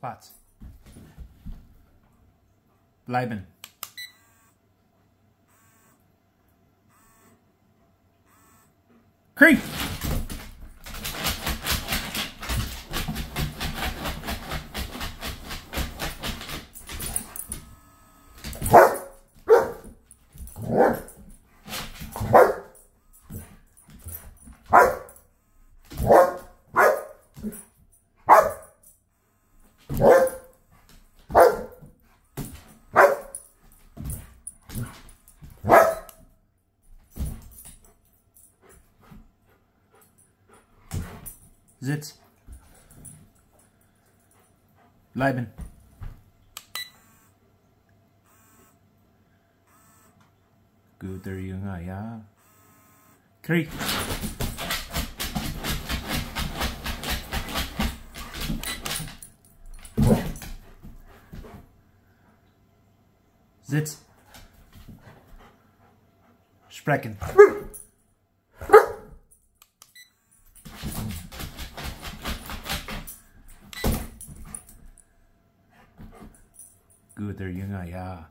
Platz. Bleiben. Creek. Sitz. Bleiben. Guter Junge, ja. Krieg. Sitz. Sprechen. Guter Junge, ja.